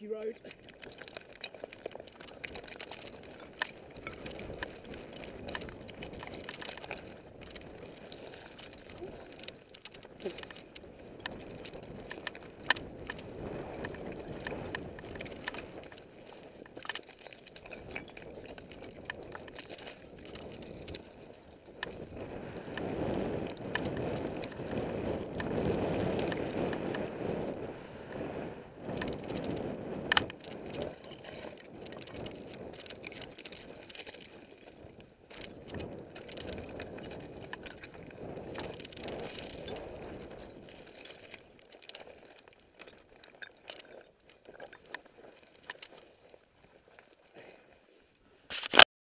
rocky road.